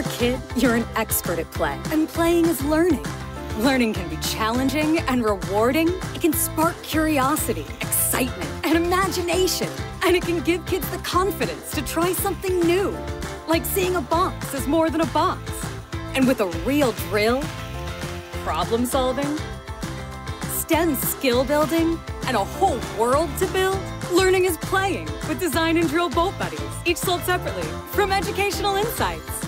you're a kid, you're an expert at play, and playing is learning. Learning can be challenging and rewarding. It can spark curiosity, excitement, and imagination. And it can give kids the confidence to try something new, like seeing a box as more than a box. And with a real drill, problem solving, STEM skill building, and a whole world to build, learning is playing with Design and Drill Bolt Buddies, each sold separately from Educational Insights.